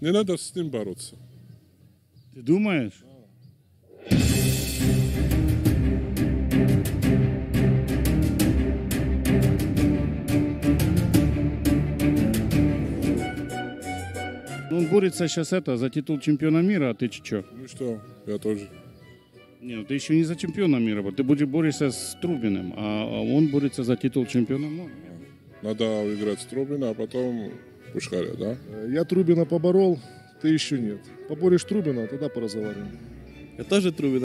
Не надо с ним бороться. Ты думаешь? Ну, Он борется сейчас это за титул чемпиона мира, а ты что? Ну что, я тоже. Не, ну ты еще не за чемпиона мира, ты будешь бороться с Трубиным, а а он борется за титул чемпиона мира. Надо выиграть Струбина, а потом Пушкаря, да? Э, Я Трубина поборол, ты еще нет. Поборешь Трубина, тогда поразговариваем. Я тоже Трубина